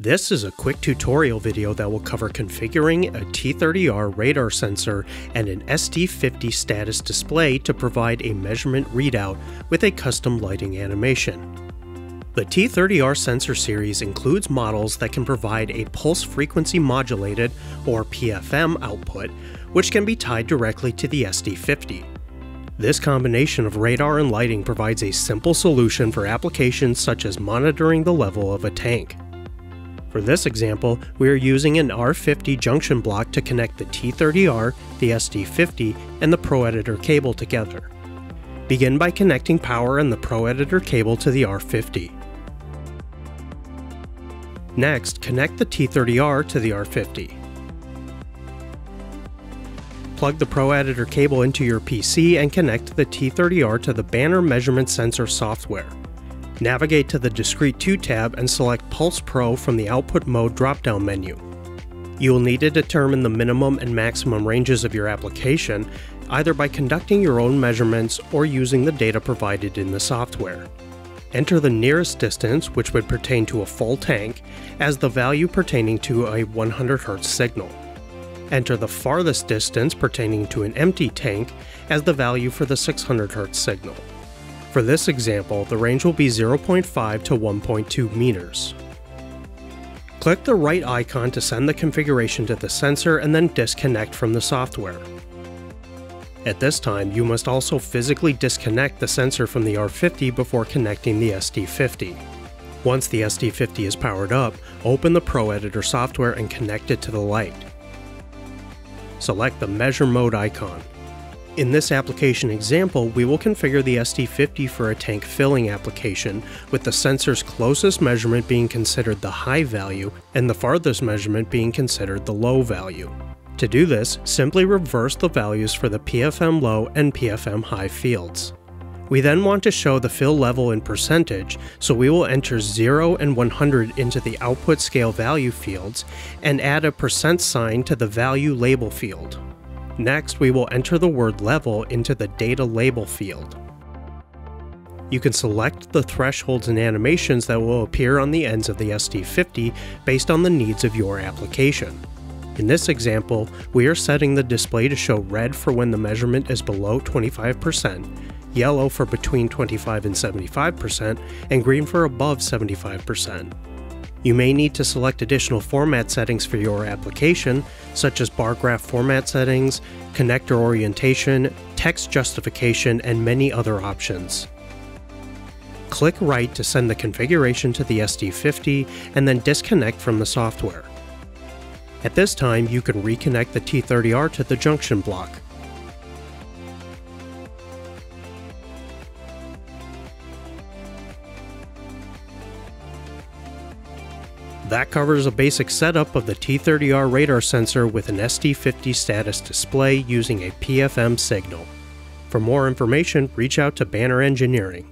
This is a quick tutorial video that will cover configuring a T30R radar sensor and an SD50 status display to provide a measurement readout with a custom lighting animation. The T30R sensor series includes models that can provide a pulse frequency modulated or PFM output, which can be tied directly to the SD50. This combination of radar and lighting provides a simple solution for applications such as monitoring the level of a tank. For this example, we are using an R50 junction block to connect the T30R, the SD50, and the ProEditor cable together. Begin by connecting power and the ProEditor cable to the R50. Next, connect the T30R to the R50. Plug the ProEditor cable into your PC and connect the T30R to the Banner Measurement Sensor software. Navigate to the Discrete 2 tab and select Pulse Pro from the Output Mode drop-down menu. You will need to determine the minimum and maximum ranges of your application, either by conducting your own measurements or using the data provided in the software. Enter the nearest distance, which would pertain to a full tank, as the value pertaining to a 100 Hz signal. Enter the farthest distance pertaining to an empty tank as the value for the 600 Hz signal. For this example, the range will be 0.5 to 1.2 meters. Click the write icon to send the configuration to the sensor and then disconnect from the software. At this time, you must also physically disconnect the sensor from the R50 before connecting the SD50. Once the SD50 is powered up, open the Pro Editor software and connect it to the light. Select the Measure Mode icon. In this application example, we will configure the SD50 for a tank filling application, with the sensor's closest measurement being considered the high value and the farthest measurement being considered the low value. To do this, simply reverse the values for the PFM low and PFM high fields. We then want to show the fill level in percentage, so we will enter 0 and 100 into the output scale value fields and add a percent sign to the value label field. Next, we will enter the word level into the data label field. You can select the thresholds and animations that will appear on the ends of the SD50 based on the needs of your application. In this example, we are setting the display to show red for when the measurement is below 25%, yellow for between 25 and 75%, and green for above 75%. You may need to select additional format settings for your application, such as bar graph format settings, connector orientation, text justification, and many other options. Click write to send the configuration to the SD50 and then disconnect from the software. At this time, you can reconnect the T30R to the junction block. That covers a basic setup of the T30R radar sensor with an SD50 status display using a PFM signal. For more information, reach out to Banner Engineering.